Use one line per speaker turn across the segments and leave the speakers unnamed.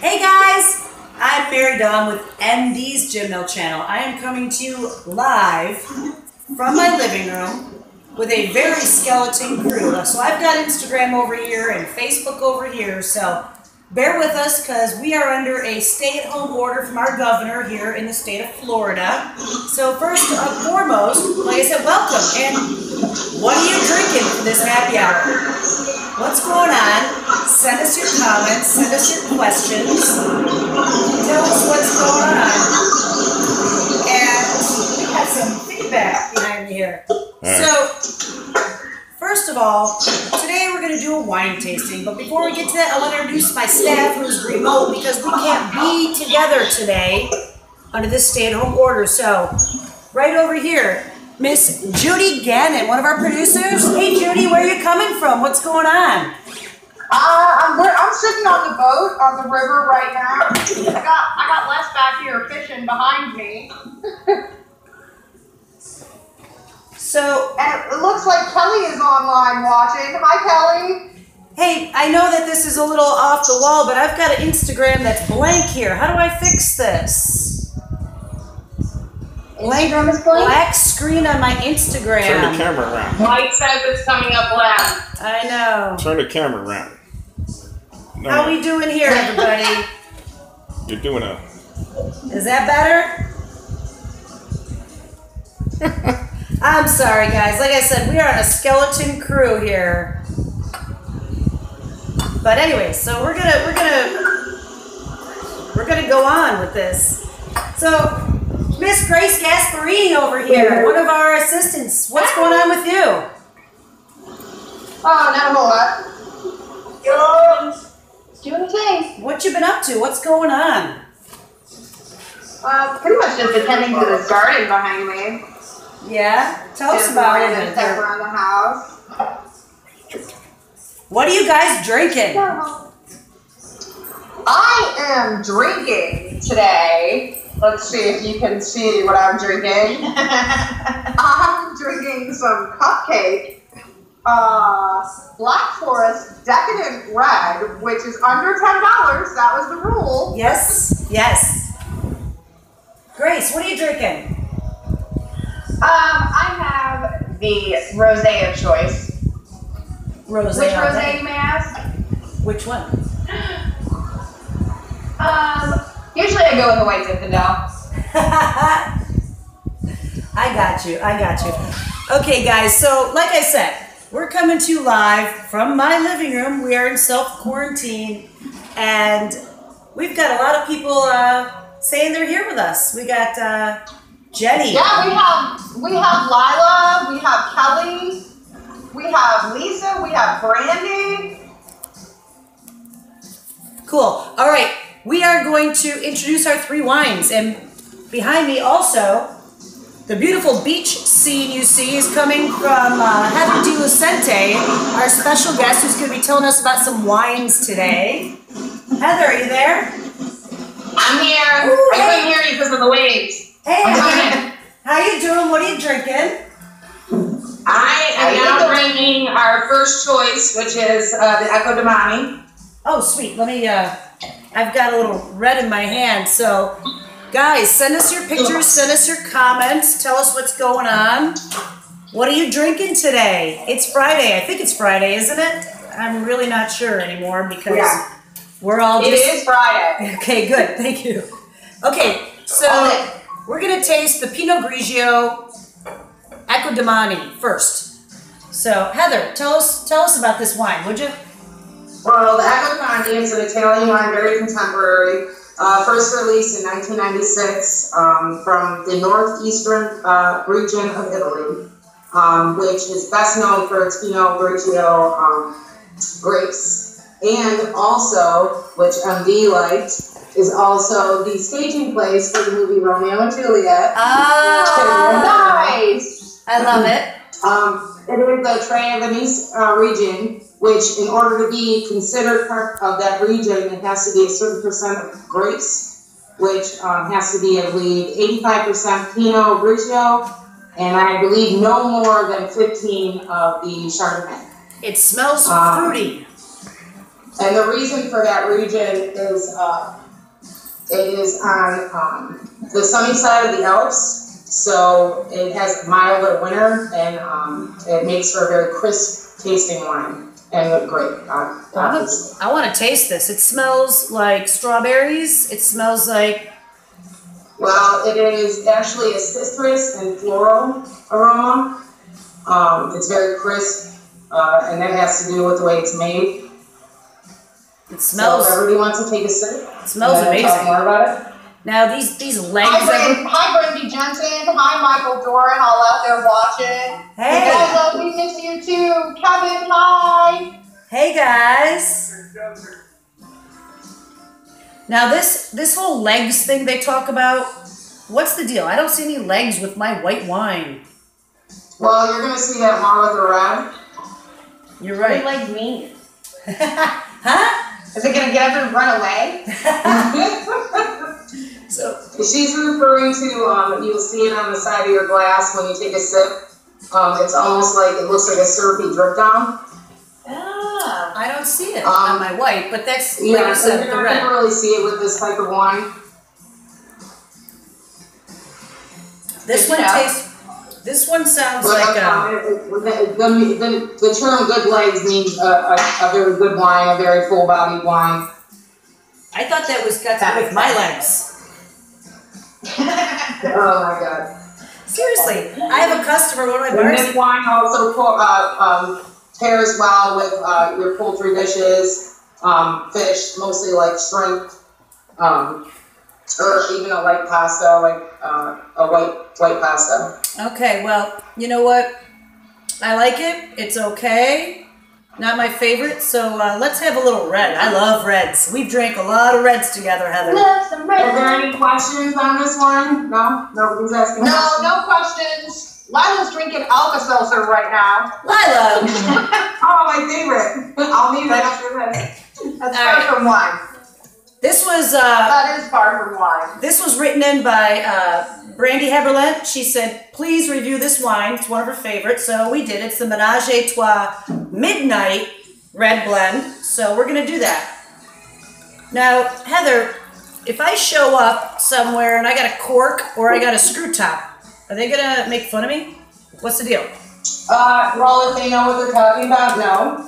Hey guys, I'm Mary Dawn with MD's Gin Mill Channel. I am coming to you live from my living room with a very skeleton crew. So I've got Instagram over here and Facebook over here. So bear with us because we are under a stay-at-home order from our governor here in the state of Florida. So first and foremost, like I said, welcome. And what are you drinking for this happy hour? What's going on? Send us your comments, send us your questions, tell us what's going on. And we got some feedback behind me here. So, first of all, today we're going to do a wine tasting. But before we get to that, I want to introduce my staff who's remote because we can't be together today under this stay-at-home order. So, right over here, Miss Judy Gannon, one of our producers. Hey, Judy, where are you coming from? What's going on?
Uh, I'm, we're- I'm sitting on the boat on the river right now. I got I got Les back here fishing behind me,
So,
and it, it looks like Kelly is online watching. Hi, Kelly.
hey, I know that this is a little off the wall, but I've got an Instagram that's blank here. How do I fix this? Blank,
Instagram is blank?
black screen on my Instagram.
Turn the camera around.
Mike says it's coming up last.
I know.
Turn the camera around. No,
How we doing here, everybody?
you're doing a.
Is that better? I'm sorry, guys. Like I said, we are on a skeleton crew here. But anyway, so we're gonna we're gonna we're gonna go on with this. So, Miss Grace Gasparini over here, one of our assistants. What's going on with you?
Oh, not a whole lot. Doing the thing.
What you been up to? What's going on?
Uh, pretty much just attending to this garden behind me.
Yeah, tell us
Just
about
random
it.
stuff around the house.
What are you guys drinking?
I am drinking today. Let's see if you can see what I'm drinking. I'm drinking some cupcake, uh, Black Forest Decadent Red, which is under ten dollars. That was the rule.
Yes, yes. Grace, what are you drinking?
Um, I have the rosé of choice.
Rose.
Which rosé, may I ask?
Which one?
Um, usually I go with the white Zinfandel.
I got you. I got you. Okay, guys. So, like I said, we're coming to you live from my living room. We are in self quarantine, and we've got a lot of people uh, saying they're here with us. We got uh, Jenny.
Yeah, we have we have Lila, we have Kelly, we have Lisa, we have Brandy.
Cool. All right. We are going to introduce our three wines. And behind me also, the beautiful beach scene you see is coming from uh, Heather Di Lucente, our special guest who's going to be telling us about some wines today. Heather, are you there?
I'm here.
Ooh,
I
hey.
couldn't hear you because of the waves.
Hey, how,
coming.
how you doing? What are you drinking?
I am now bringing our first choice, which is uh, the Ecco Domani.
Oh, sweet. Let me, uh, I've got a little red in my hand. So, guys, send us your pictures, send us your comments, tell us what's going on. What are you drinking today? It's Friday. I think it's Friday, isn't it? I'm really not sure anymore because
Yeah.
we're all
It
just.
is Friday.
Okay, good. Thank you. Okay, so we're going to taste the Pinot Grigio Ecco Domani first. So, Heather, tell us tell us about this wine, would you?
Well, the Ecco is an Italian wine, very contemporary. Uh, first released in 1996 um, from the northeastern uh, region of Italy, um, which is best known for its Pinot Grigio um, grapes. And also, which MD liked, is also the staging place for the movie Romeo and Juliet.
Ah,
Nice!
I love it.
Um, it is the Trevennese uh, region, which, in order to be considered part of that region, it has to be a certain percent of grapes, which um, has to be, I believe, 85% Pinot Grigio, and I believe no more than 15 of the Chardonnay.
It smells
Um,
fruity.
and the reason for that region is, uh, it is on, um, the sunny side of the Alps. So it has milder winter and, um, it makes for a very crisp tasting wine and great, uh, obviously.
I want to taste this. It smells like strawberries. It smells like
Well, it is actually a citrus and floral aroma. Um, it's very crisp, uh, and that has to do with the way it's made.
it smells.
if everybody wants to take a sip.
It smells
and then Talk
amazing.
more about it.
Now these these legs.
Hi,
Of,
Brand, hi, Brandy Jensen. Hi, Michael Doran, all out there watching.
hey,
Hello, we miss you too. Kevin, hi.
Hey guys. Now this this whole legs thing they talk about. What's the deal? I don't see any legs with my white wine.
Well, you're gonna see that more with the red.
You're
What do
right.
you like me?
huh?
Is it gonna get up and run away?
So
She's referring to, um, you'll see it on the side of your glass when you take a sip. Um, it's almost like, it looks like a syrupy drip down.
Ah.
I don't see it
Um,
on my white, but that's like
Yeah,
you
so
said,
you're
the
not
red.
gonna really see it with this type of wine.
This one
to know.
tastes. This one sounds
But,
like
um,
um,
it- it- the, the, the, the term good legs means a, a, a very good wine, a very full bodied wine.
I thought that was got to
That
do with my
sense.
legs.
Oh my god.
Seriously, I have a customer. One of my
And
bars.
this wine also co- uh, um, pairs well with uh, your poultry dishes, um, fish, mostly like shrimp, um, or even a light pasta, like uh, a white white pasta.
Okay, well, you know what? I like it. It's okay. Not my favorite. So uh, let's have a little red. I love reds. We've drank a lot of reds together, Heather.
Love some
Are there any questions on this one? No, nobody's asking.
No,
questions?
no questions. Lila's drinking Alka Seltzer right now.
Lila.
Oh, my favorite. I'll need it after this.
That's far
right.
from wine.
This was uh,
That is far from wine.
this was written in by uh, Brandy Heberlent. She said, "Please review this wine. It's one of her favorites." So we did. It's the Menage a Trois Midnight Red Blend. So we're gonna do that. Now, Heather, if I show up somewhere and I got a cork or I got a screw top, are they gonna make fun of me? What's the deal?
Uh, well, if they know what they're talking about, no.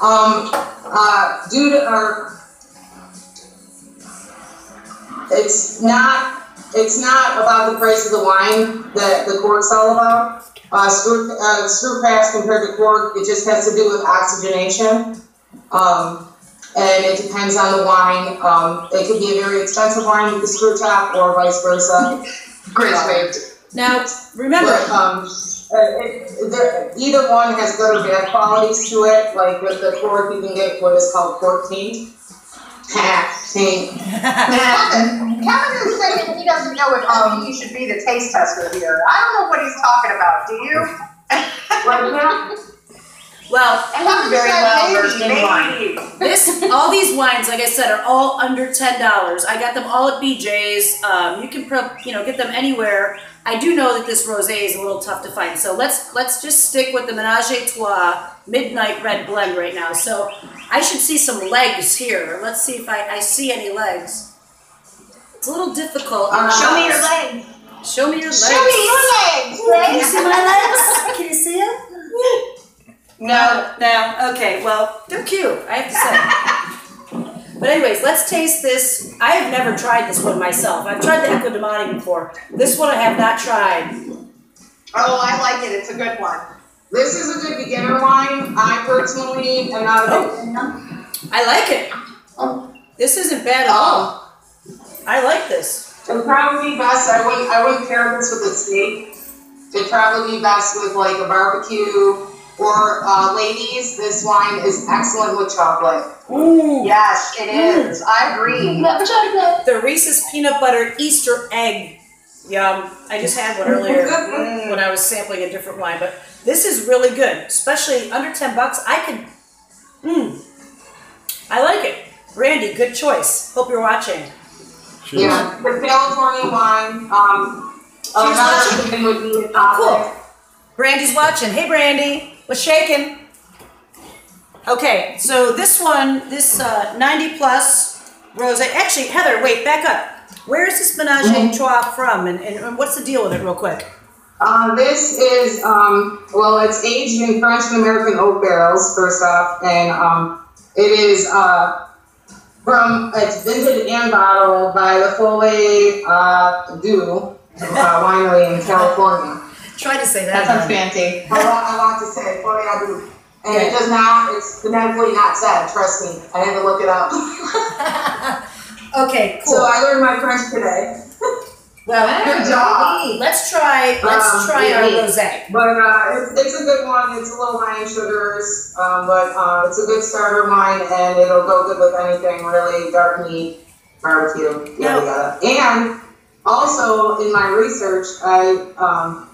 Um, uh, due to, or, it's not, it's not about the price of the wine that the cork's all about. Uh, screw, uh, screw crafts compared to cork, it just has to do with oxygenation. Um, and it depends on the wine. Um, it could be a very expensive wine with the screw top or vice versa.
Great
Uh,
wave.
Now, remember,
But, um, uh, it, either one has good or bad qualities to it. Like with the cork, you can get what is called cork taint. Ha.
Kevin, Kevin is saying he doesn't know if um, he should be the taste tester here. I don't know what he's talking about. Do you?
Well,
Kevin
very well versed in wine.
This, all these wines, like I said, are all under ten dollars. I got them all at BJ's. Um, you can, pro, you know, get them anywhere. I do know that this rosé is a little tough to find, so let's let's just stick with the Menage a Trois Midnight Red Blend right now. So I should see some legs here. Let's see if I, I see any legs. It's a little difficult.
Uh,
Show me your legs.
Show me your legs.
Show me your legs,
Can you see my legs? Can you see them?
No.
No. Okay. Well, they're cute. I have to say. But anyways, let's taste this. I have never tried this one myself. I've tried the Ecco Domani before. This one I have not tried.
Oh, I like it. It's a good one.
this is a good beginner wine. I personally am not a fan.
I like it. Oh. This isn't bad at all. Oh. I like this.
It'd probably be best. I wouldn't. I wouldn't pair this with a steak. It'd probably be best with like a barbecue. Or uh, ladies, this wine is excellent with chocolate.
Ooh.
Yes, it is. I agree.
The Reese's peanut butter Easter egg. Yum. I just had one earlier
Mm.
when I was sampling a different wine, but this is really good. Especially under ten bucks. I could. Mmm. I like it. Randy, good choice. Hope you're watching.
Cheers.
Yeah, the California wine. Um,
She's
another thing would be a
Oh,
topic.
cool. Brandy's watching. Hey, Brandy. What's shaking? Okay, so this one, this uh, 90 plus rose. Actually, Heather, wait, back up. Where is this Menage a Trois from, and, and, what's the deal with it, real quick?
Uh, this is, um, well, it's aged in French and American oak barrels, first off, and um, it is uh, from, it's vinted and bottled by the Foley uh, Du uh, winery in California.
Try to say
That
that.
sounds fancy.
I want, I want to say Foley Du. And it does not, it's phonetically not said, trust me, I had to look it up.
Okay, cool.
So I learned my French today.
well,
Good job.
let's try. Let's
Um,
try our rosé.
But uh, it's, it's a good one. It's a little high in sugars, um, but uh, it's a good starter wine, and it'll go good with anything really dark meat, barbecue, yada yada. And also in my research, I um,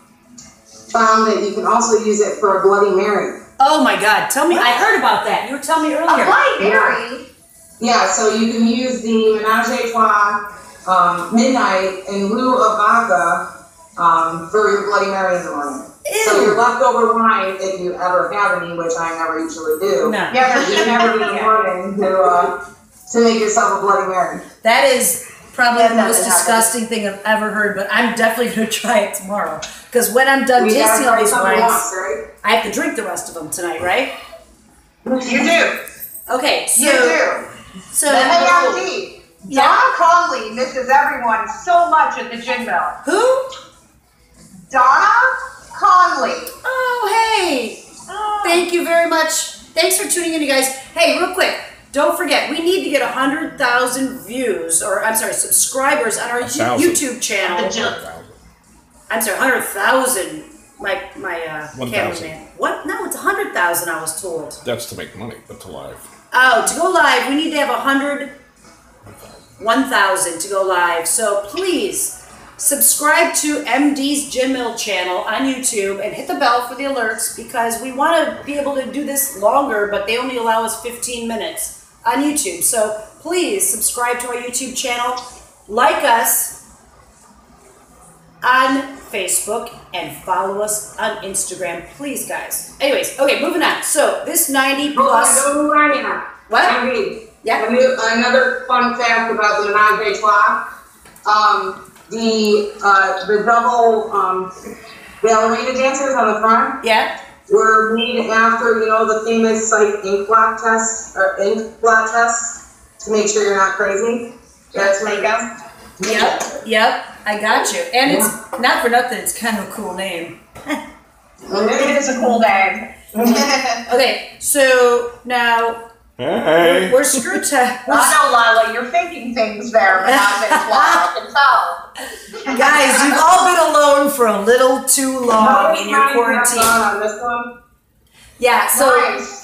found that you can also use it for a Bloody Mary.
Oh my God! Tell me, I heard about that. You were telling me earlier.
A
earlier.
Bloody Mary.
Yeah, so you can use the Menage a Trois um, Midnight in lieu of vodka um, for your Bloody Mary in the morning. So your
Ew.
leftover wine, if you ever have any, which I never usually do,
No,
Yeah, there's
you never in the morning to uh, to make yourself a Bloody Mary.
that is probably the most disgusting thing I've ever heard. But I'm definitely gonna try it tomorrow because when I'm done
gotta
tasting all these wines,
right?
I have to drink the rest of them tonight, right?
You do.
Okay, so
You do.
so
Hey, Andy.
Yeah.
Donna Conley misses everyone so much at the gin mill.
who?
Donna Conley.
Oh, hey! Oh. Thank you very much. Thanks for tuning in, you guys. Hey, real quick, don't forget, we need to get 100,000 views, or I'm sorry, subscribers on our
thousand.
YouTube channel. I'm sorry, 100,000. My, my uh,
1,000.
cameraman. What? No, it's 100,000, I was told.
That's to make money, but to live.
Oh, to go live, we need to have 100, 1,000 to go live. So please subscribe to MD's Gin Mill channel on YouTube and hit the bell for the alerts because we want to be able to do this longer, but they only allow us 15 minutes on YouTube. So please subscribe to our YouTube channel, like us on Facebook, and follow us on Instagram, please, guys. Anyways, okay, moving on. So this 90
Oh, I
plus.
where I.
What?
I mean,
Yeah.
new- Another fun fact about the Menage a um, the, uh, the double, um, ballerina dancers on the front
Yeah.
Were made after, you know, the famous like ink blot test, or ink blot test, to make sure you're not crazy. That's my guess.
Yep, yep, I got you. And it's not for nothing, it's kind of a cool name.
It is a cool name.
Okay, so now
Hey!
we're scrutinising.
I know, Lila, you're thinking things there, but not this one. I can tell.
Guys, you've all been alone for a little too long in your quarantine.
On this one.
Yeah, so
Nice.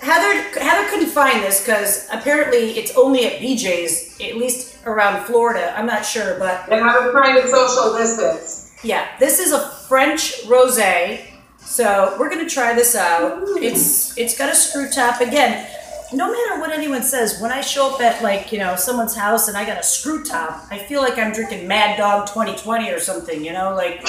Heather Heather couldn't find this because apparently it's only at BJ's, at least around Florida. I'm not sure, but
And I was trying to social distance.
Yeah, this is a French rosé. So we're gonna try this out. It's it's got a screw top again. No matter what anyone says, when I show up at like you know someone's house and I got a screw top, I feel like I'm drinking Mad Dog 2020 or something. You know, like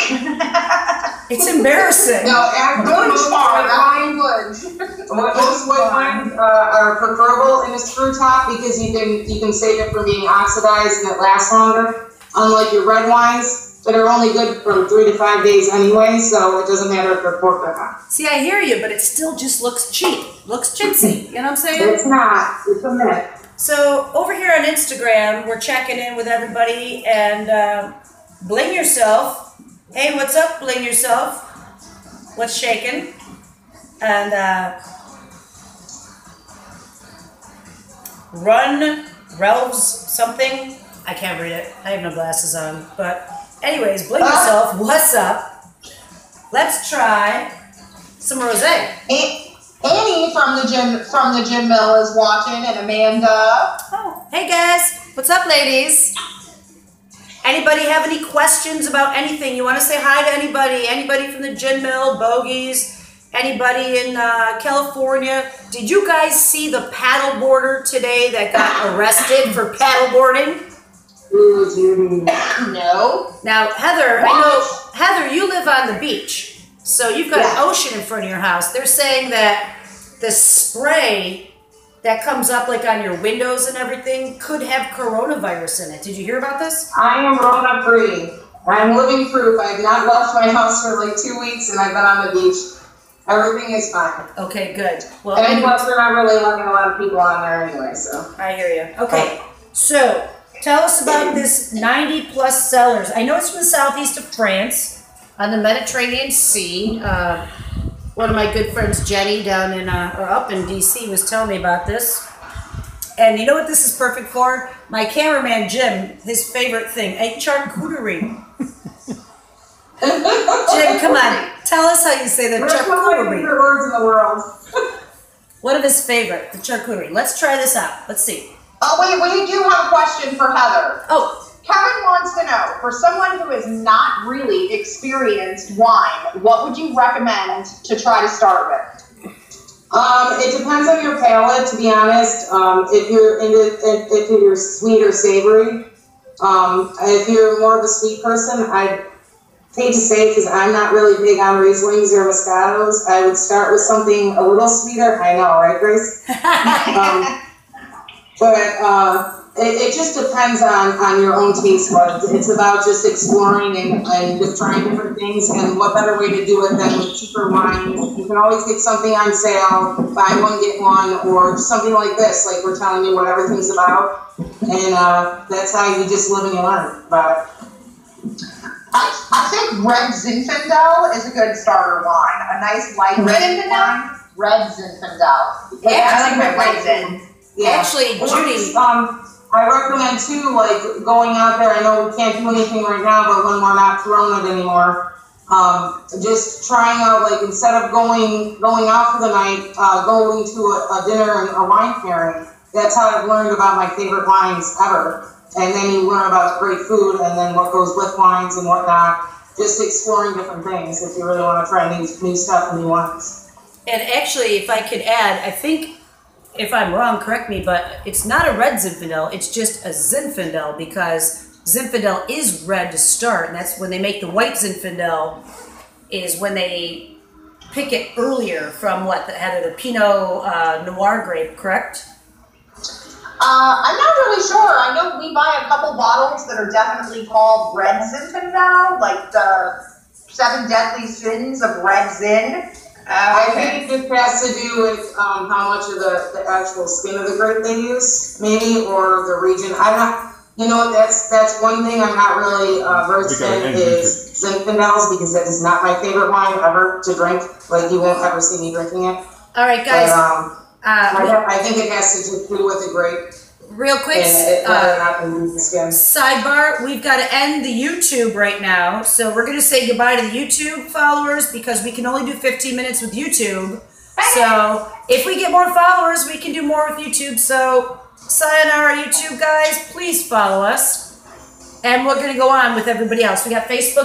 it's embarrassing.
Now, after
Good
most
smart,
white
that's
wines,
good.
what most white wines uh, are preferable in a screw top because you can you can save it from being oxidized and it lasts longer. Unlike your red wines that are only good for three to five days anyway, so it doesn't matter if they're corked or not.
See, I hear you, but it still just looks cheap, looks chintzy. You know what I'm saying?
It's not. It's a myth.
So over here on Instagram, we're checking in with everybody and uh, bling yourself. Hey, what's up, bling yourself? What's shaking? And uh, run Relves something. I can't read it. I have no glasses on. But anyways, bling yourself. What's up? Let's try some rosé.
Annie from the gin from the gin mill is watching, and Amanda.
Oh, hey guys. What's up, ladies? Anybody have any questions about anything? You want to say hi to anybody? Anybody from the gin mill, bogies? Anybody in uh, California? Did you guys see the paddleboarder today that got arrested for paddleboarding?
No.
Now, Heather, I know Heather, you live on the beach, so you've got an ocean in front of your house. They're saying that the spray that comes up like on your windows and everything could have coronavirus in it. Did you hear about this?
I am Rona free. I'm living proof. I've not left my house for like two weeks and I've been on the beach. Everything is fine.
Okay, good. Well,
And plus, we're not really letting a lot of people on there anyway, so.
I hear you. Okay, so tell us about this 90 plus Cellars. I know it's from the southeast of France on the Mediterranean Sea. Uh, one of my good friends, Jenny, down in uh, or up in DC, was telling me about this. And you know what this is perfect for? My cameraman Jim, his favorite thing, a charcuterie. Jim, come on, tell us how you say the
There's one of
charcuterie.
favorite words in the world.
One of his favorite, the charcuterie. Let's try this out. Let's see.
Oh, wait, we do have a question for Heather.
Oh,
Kevin wants to know, for someone who has not really experienced wine, what would you recommend to try to start with?
Um, it depends on your palate, to be honest. Um, if you're into, if, if you're sweet or savory, um, if you're more of a sweet person, I hate to say because I'm not really big on Rieslings or Moscatos. I would start with something a little sweeter. I know, right, Grace? but uh, it, it just depends on, on your own taste buds. It's about just exploring and, and just trying different things. And what better way to do it than with cheaper wine? You can always get something on sale, buy one get one, or something like this, like we're telling you what everything's about. And uh, that's how you just live and you learn about it.
I, I think red Zinfandel is a good starter wine. A nice light red
Zinfandel?
wine. Red Zinfandel.
Yeah,
I like my raisin.
Yeah.
Actually, Judy-
Um, I recommend too, like going out there. I know we can't do anything right now, but when we're not throwing it anymore, um, just trying out like instead of going going out for the night, uh, going to a, a dinner and a wine pairing. That's how I've learned about my favorite wines ever. And then you learn about great food and then what goes with wines and whatnot. Just exploring different things if you really want to try new new stuff and new wines.
And actually, if I could add, I think, if I'm wrong, correct me, but it's not a red Zinfandel, it's just a Zinfandel because Zinfandel is red to start, and that's when they make the white Zinfandel, is when they pick it earlier from what, the, had the Pinot uh, Noir grape, correct?
Uh, I'm not really sure. I know we buy a couple bottles that are definitely called red Zinfandel, like the seven deadly sins of red Zin.
I
Uh,
think it has to do with um, how much of the, the actual skin of the grape they use, maybe, or the region. I'm not, you know, what, that's that's one thing I'm not really uh, versed
We got
in
an
is Zinfandels because that is not my favorite wine ever to drink. Like you won't ever see me drinking it.
All right,
But
guys,
um, I,
uh,
I think it has to do with the grape
real quick,
and it,
uh,
not they use the skin.
Sidebar, we've got to end the YouTube right now. So we're going to say goodbye to the YouTube followers because we can only do 15 minutes with YouTube. So if we get more followers, we can do more with YouTube. So sayonara, YouTube guys. Please follow us. And we're going to go on with everybody else. We got Facebook.